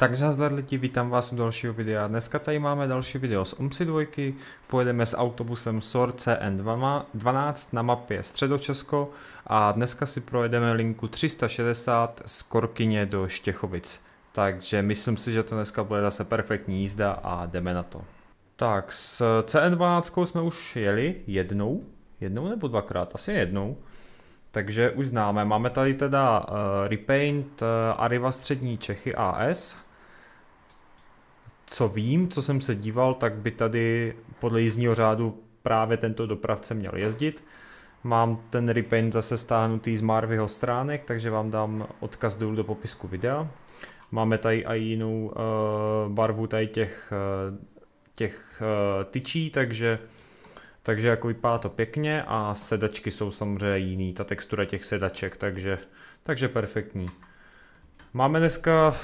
Takže nazdar lidi, vítám vás u dalšího videa. Dneska tady máme další video z OMSI 2, pojedeme s autobusem SOR CN12 na mapě Středočesko a dneska si projedeme linku 360 z Korkyně do Štěchovic. Takže myslím si, že to dneska bude zase perfektní jízda a jdeme na to. Tak, s CN12 jsme už jeli jednou, jednou nebo dvakrát, asi jednou. Takže už známe, máme tady teda uh, Repaint uh, Arriva Střední Čechy AS, co vím, co jsem se díval, tak by tady podle jízdního řádu právě tento dopravce měl jezdit. Mám ten repaint zase stáhnutý z Marvyho stránek, takže vám dám odkaz dolů do popisku videa. Máme tady i jinou uh, barvu tady těch, uh, těch uh, tyčí, takže, takže jako vypadá to pěkně a sedačky jsou samozřejmě jiný, ta textura těch sedaček, takže, takže perfektní. Máme dneska uh,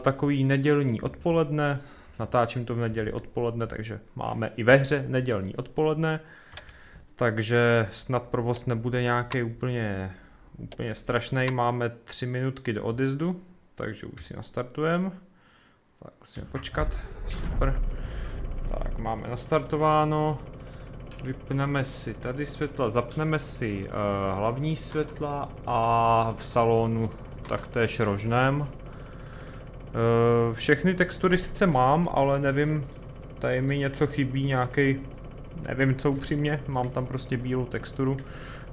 takový nedělní odpoledne, Natáčím to v neděli odpoledne, takže máme i ve hře nedělní odpoledne. Takže snad provoz nebude nějaký úplně, úplně strašný. Máme tři minutky do odjezdu, takže už si nastartujeme. Tak musíme počkat, super. Tak máme nastartováno. Vypneme si tady světla, zapneme si uh, hlavní světla a v salonu taktéž rožném. Eh, všechny textury sice mám, ale nevím, tady mi něco chybí, nějaký, nevím co upřímně, mám tam prostě bílou texturu,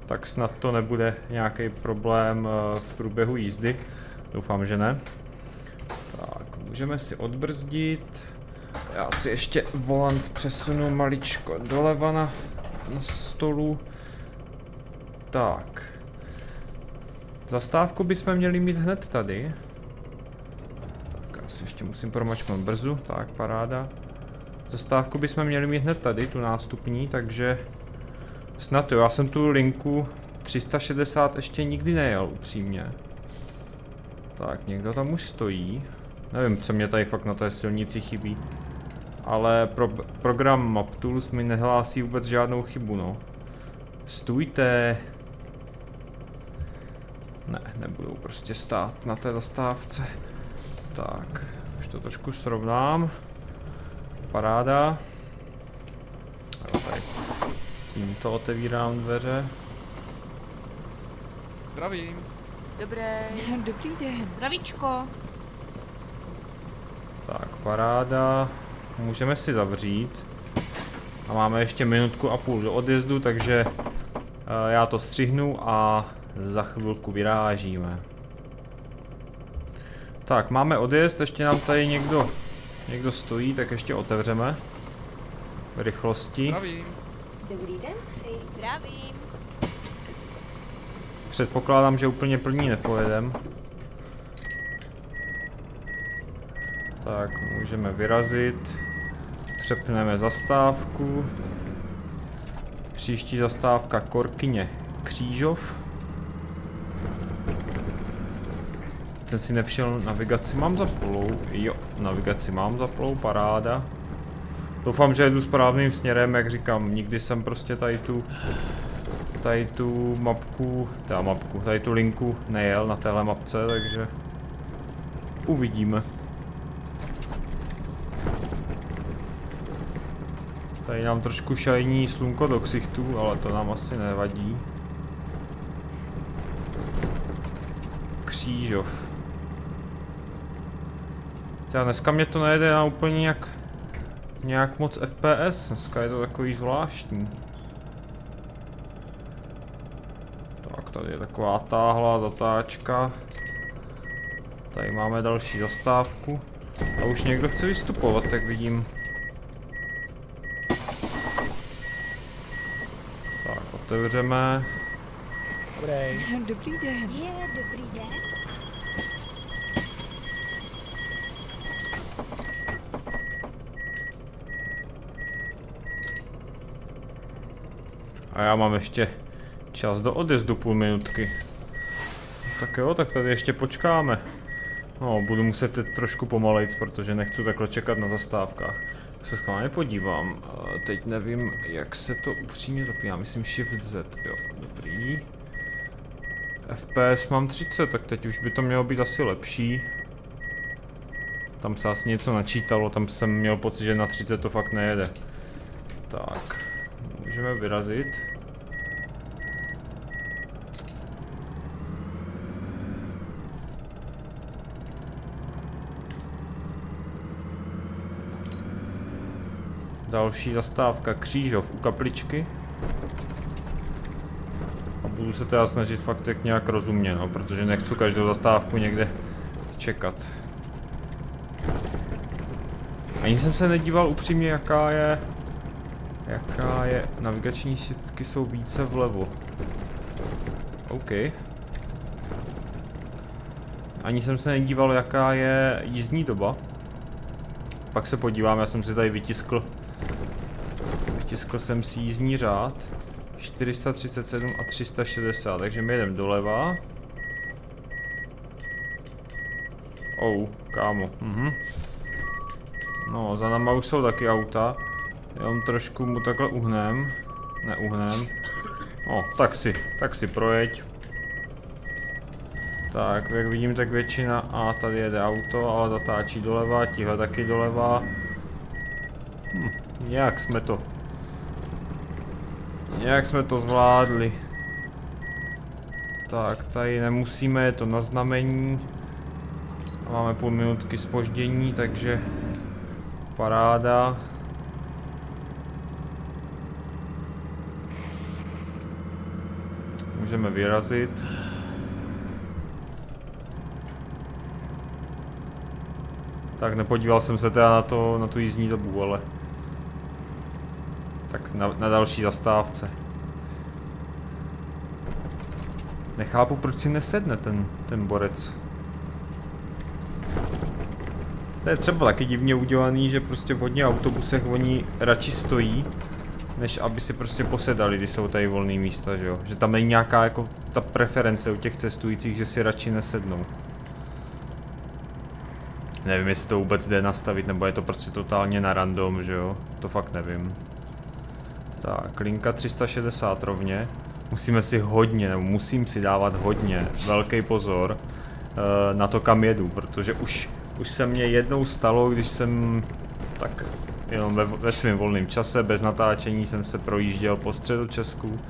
tak snad to nebude nějaký problém eh, v průběhu jízdy. Doufám, že ne. Tak, můžeme si odbrzdit. Já si ještě volant přesunu maličko doleva na, na stolu. Tak. Zastávku bychom měli mít hned tady si ještě musím promačknout brzu, tak paráda. Zastávku bychom měli mít hned tady, tu nástupní, takže snad jo, já jsem tu linku 360 ještě nikdy nejel, upřímně. Tak, někdo tam už stojí. Nevím, co mě tady fakt na té silnici chybí. Ale pro, program MapTools mi nehlásí vůbec žádnou chybu, no. Stůjte. Ne, nebudou prostě stát na té zastávce. Tak, už to trošku srovnám. Paráda. Jo, tady tímto otevírám dveře. Zdravím. Dobré. Dobrý den. Zdravíčko. Tak, paráda. Můžeme si zavřít. A máme ještě minutku a půl do odjezdu, takže uh, já to střihnu a za chvilku vyrážíme. Tak, máme odjezd, ještě nám tady někdo, někdo stojí, tak ještě otevřeme. V rychlosti. Zdravím. Dobrý den, přeji. Zdravím. Předpokládám, že úplně plní nepojedem. Tak, můžeme vyrazit. Přepneme zastávku. Příští zastávka Korkyně Křížov. Jsem si nevšel, navigaci mám zaplou. Jo, navigaci mám zaplou, paráda. Doufám, že jedu správným směrem, jak říkám, nikdy jsem prostě tady tu tady tu mapku, teda mapku, tady tu linku nejel na téhle mapce, takže uvidíme. Tady nám trošku šajní slunko do ksichtů, ale to nám asi nevadí. Křížov. Já dneska mě to nejde na úplně nějak, nějak moc FPS, dneska je to takový zvláštní. Tak tady je taková táhlá zatáčka. Tady máme další zastávku. A už někdo chce vystupovat, tak vidím. Tak, otevřeme. Dobrý. Dobrý den. Je, dobrý den. A já mám ještě čas do odjezdu půl minutky. Tak jo, tak tady ještě počkáme. No, budu muset teď trošku pomalejc, protože nechci takhle čekat na zastávkách. Se schválně podívám. Teď nevím, jak se to upřímně zapíná. Myslím Shift Z, jo, dobrý. FPS mám 30, tak teď už by to mělo být asi lepší. Tam se asi něco načítalo, tam jsem měl pocit, že na 30 to fakt nejede. Tak, můžeme vyrazit. Další zastávka Křížov u kapličky. A budu se teda snažit fakt jak nějak rozumně, no, protože nechci každou zastávku někde čekat. Ani jsem se nedíval upřímně, jaká je... Jaká je... Navigační šipky jsou více vlevo. OK. Ani jsem se nedíval, jaká je jízdní doba. Pak se podívám, já jsem si tady vytiskl Vytiskl jsem si jízdní řád. 437 a 360, takže my jedeme doleva. Oh, kámo, mhm. No, za náma už jsou taky auta. Jenom trošku mu takhle uhnem. Neuhnem. No, tak si, tak si projeď. Tak, jak vidím, tak většina... A tady jede auto, ale zatáčí doleva, tihle taky doleva. Hm, nějak jsme to Nějak jsme to zvládli. Tak, tady nemusíme, je to na znamení. Máme půl minutky spoždění, takže paráda. Můžeme vyrazit. Tak nepodíval jsem se teda na to, na tu jízdní dobu, ale tak na, na další zastávce. Nechápu, proč si nesedne ten, ten borec. To je třeba taky divně udělaný, že prostě v hodně autobusech oni radši stojí, než aby si prostě posedali, když jsou tady volné místa, že jo. Že tam není nějaká jako ta preference u těch cestujících, že si radši nesednou. Nevím, jestli to vůbec jde nastavit, nebo je to prostě totálně na random, že jo. To fakt nevím. Tak, linka 360 rovně. Musíme si hodně, nebo musím si dávat hodně velký pozor uh, na to, kam jedu, protože už, už se mě jednou stalo, když jsem tak jenom ve, ve svém volném čase, bez natáčení jsem se projížděl po středu Česku.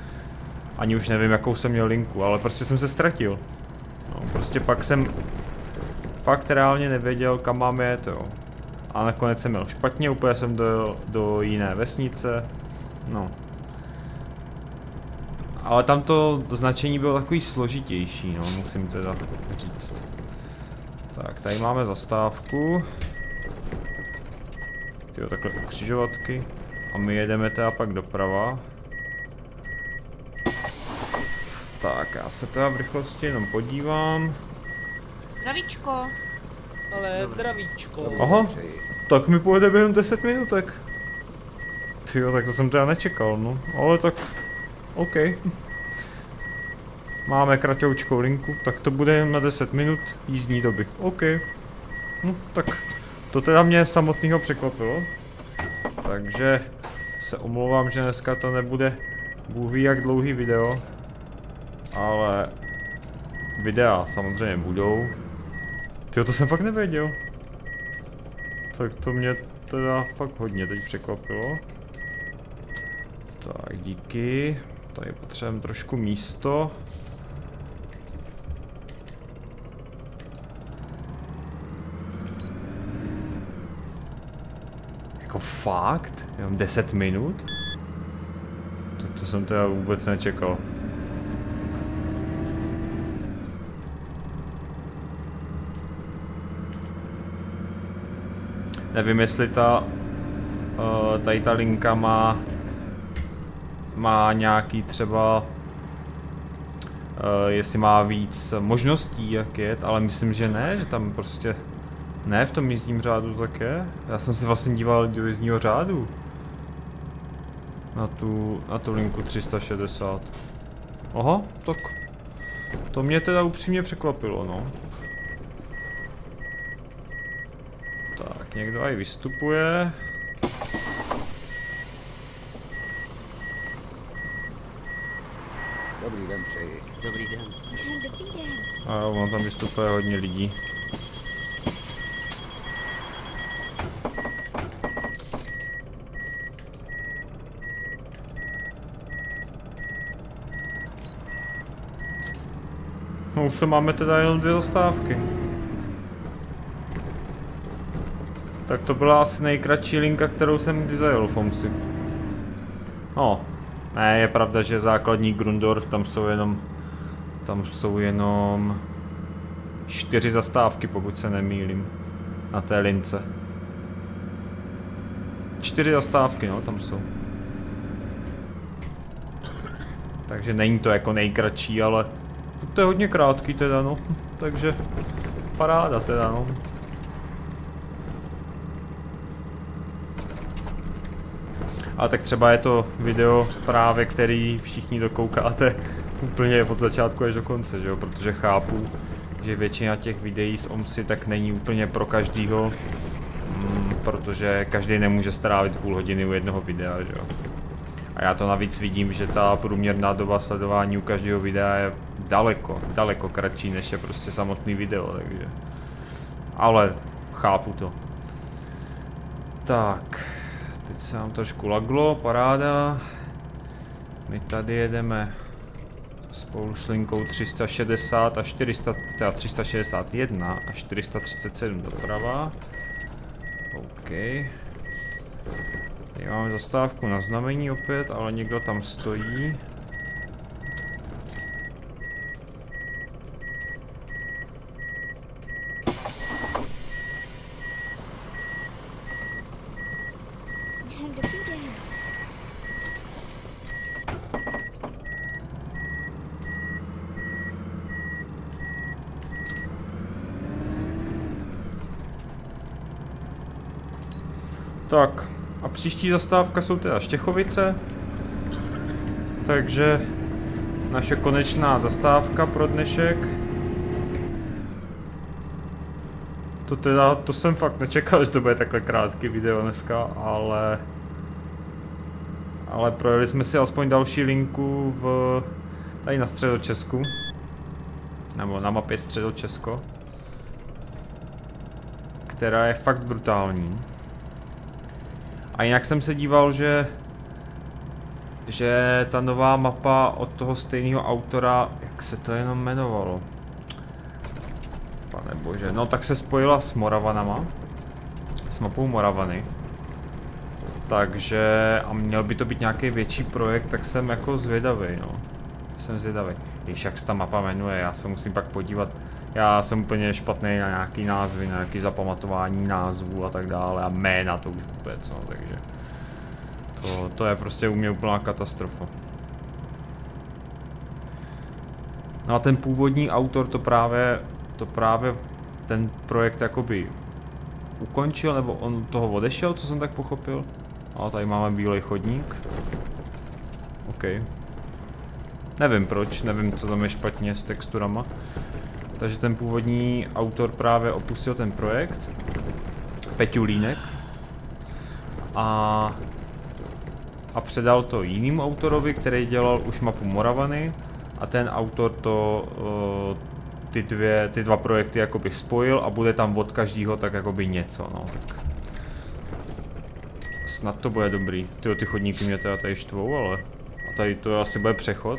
Ani už nevím, jakou jsem měl linku, ale prostě jsem se ztratil. No, prostě pak jsem fakt reálně nevěděl, kam mám jet, jo. A nakonec jsem měl špatně, úplně jsem dojel do jiné vesnice, No. Ale tam to značení bylo takový složitější, no, musím teda říct. Tak, tady máme zastávku. Tyjo, takhle ukřižovatky. A my jedeme teda pak doprava. Tak, já se teda v rychlosti jenom podívám. Zdravíčko. Ale zdravíčko. Aha, tak mi pojede během 10 minutek. Jo, tak to jsem teda nečekal, no. Ale tak... OK. Máme kratoučkou linku, tak to bude na 10 minut jízdní doby. OK. No, tak to teda mě samotného překvapilo. Takže se omlouvám, že dneska to nebude Bůh ví jak dlouhý video. Ale videa samozřejmě budou. Tyjo, to jsem fakt nevěděl. Tak to mě teda fakt hodně teď překvapilo. Tak, díky. Tady potřebujeme trošku místo. Jako fakt? Jenom 10 minut? Tak to jsem teda vůbec nečekal. Nevím, jestli ta, uh, tady ta linka má má nějaký třeba, uh, jestli má víc možností jak jet, ale myslím, že ne, že tam prostě ne v tom jízdním řádu také. Já jsem se vlastně díval do jízdního řádu. Na tu, na tu linku 360. Aha, tak to mě teda upřímně překvapilo, no. Tak, někdo aj vystupuje. Dobrý den přeji. Dobrý den. Dobrý den. A jo, ono tam vystupuje hodně lidí. No už máme teda jenom dvě zastávky. Tak to byla asi nejkratší linka, kterou jsem kdy zajel v Omsi. No, ne, je pravda, že základní Grundorf, tam jsou jenom, tam jsou jenom čtyři zastávky, pokud se nemýlím, na té lince. Čtyři zastávky, no, tam jsou. Takže není to jako nejkratší, ale to je hodně krátký teda, no. Takže paráda teda, no. A tak třeba je to video právě, který všichni dokoukáte úplně od začátku až do konce, že jo? Protože chápu, že většina těch videí z OMSI tak není úplně pro každýho, mm, protože každý nemůže strávit půl hodiny u jednoho videa, že jo? A já to navíc vidím, že ta průměrná doba sledování u každého videa je daleko, daleko kratší než je prostě samotný video, takže... Ale chápu to. Tak, teď se nám trošku laglo, paráda. My tady jedeme spolu s linkou 360 a 400, teda 361 a 437 doprava. OK. Tady máme zastávku na znamení opět, ale někdo tam stojí. Dobrý den. Tak, a příští zastávka jsou teda Štěchovice. Takže naše konečná zastávka pro dnešek. To teda, to jsem fakt nečekal, že to bude takhle krátký video dneska, ale... Ale projeli jsme si aspoň další linku v... Tady na středočesku. Nebo na mapě středočesko. Která je fakt brutální. A jinak jsem se díval, že že ta nová mapa od toho stejného autora, jak se to jenom jmenovalo? Pane bože, no tak se spojila s Moravanama, s mapou Moravany. Takže, a měl by to být nějaký větší projekt, tak jsem jako zvědavý, no. Jsem zvědavý. Víš, jak se ta mapa jmenuje, já se musím pak podívat. Já jsem úplně špatný na nějaký názvy, na nějaký zapamatování názvů a tak dále a jména to už vůbec, no, takže to, to je prostě u mě úplná katastrofa. No a ten původní autor to právě, to právě ten projekt jakoby ukončil, nebo on toho odešel, co jsem tak pochopil. A tady máme bílej chodník. OK. Nevím proč, nevím co tam je špatně s texturama. Takže ten původní autor právě opustil ten projekt. Peťulínek. A, a předal to jiným autorovi, který dělal už mapu Moravany. A ten autor to uh, ty, dvě, ty dva projekty jakoby spojil a bude tam od každého tak jakoby něco, no. Tak. Snad to bude dobrý. Ty, ty chodníky mě teda tady štvou, ale... A tady to asi bude přechod.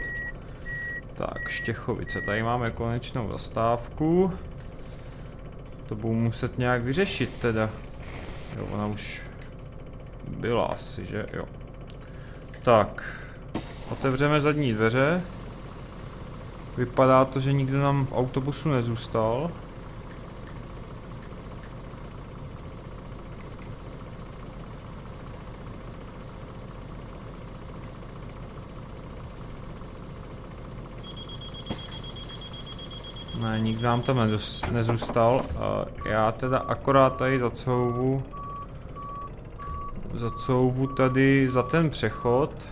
Tak, Štěchovice, tady máme konečnou zastávku. To budu muset nějak vyřešit teda. Jo, ona už byla asi, že? Jo. Tak, otevřeme zadní dveře. Vypadá to, že nikdo nám v autobusu nezůstal. Ne, nikdo nám tam nezůstal. Já teda akorát tady zacouvu... Zacouvu tady za ten přechod.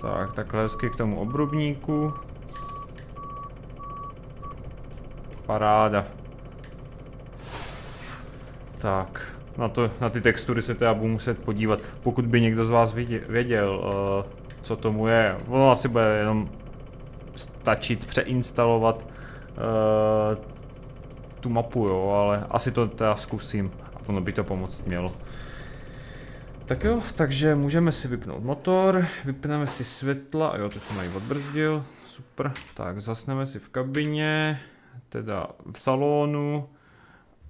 Tak, takhle hezky k tomu obrubníku. Paráda. Tak, na, to, na ty textury se teda budu muset podívat. Pokud by někdo z vás věděl, uh, co tomu je, ono asi bude jenom stačit přeinstalovat uh, tu mapu, jo, ale asi to teda zkusím a ono by to pomoct mělo. Tak jo, takže můžeme si vypnout motor, vypneme si světla, jo, teď jsem ji odbrzdil, super, tak zasneme si v kabině, teda v salonu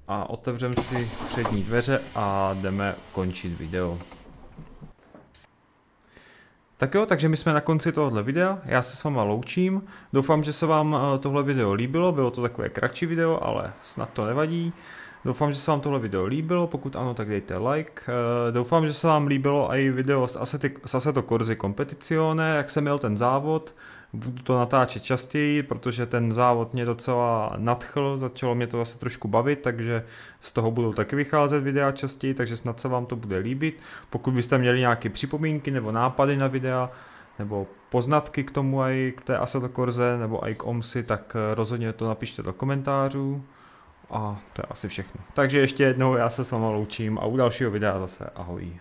a otevřeme si přední dveře a jdeme končit video. Tak jo, takže my jsme na konci tohohle videa, já se s váma loučím, doufám, že se vám eh, tohle video líbilo, bylo to takové kratší video, ale snad to nevadí. Doufám, že se vám tohle video líbilo, pokud ano, tak dejte like. Eh, doufám, že se vám líbilo i video z, Assetto, z Assetto Corsi Competizione, jak jsem měl ten závod. Budu to natáčet častěji, protože ten závod mě docela nadchl, začalo mě to zase trošku bavit, takže z toho budou taky vycházet videa častěji, takže snad se vám to bude líbit. Pokud byste měli nějaké připomínky nebo nápady na videa, nebo poznatky k tomu i k té Assetto Corse nebo i k OMSI, tak eh, rozhodně to napište do komentářů. A to je asi všechno. Takže ještě jednou já se s váma loučím a u dalšího videa zase ahoj.